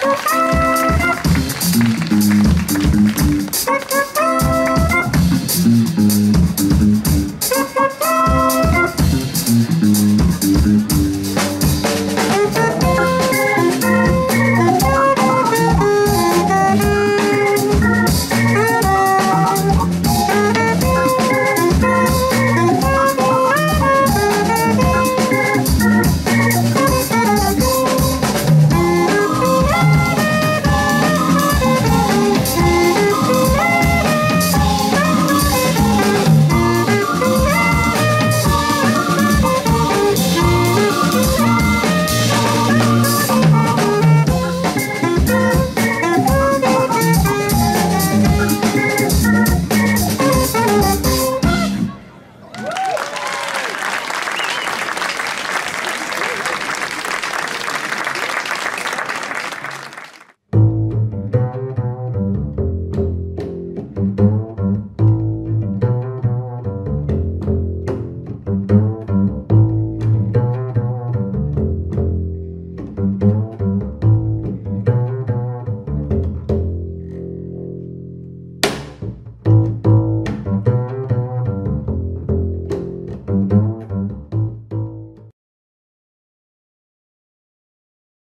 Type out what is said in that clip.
Ha ha!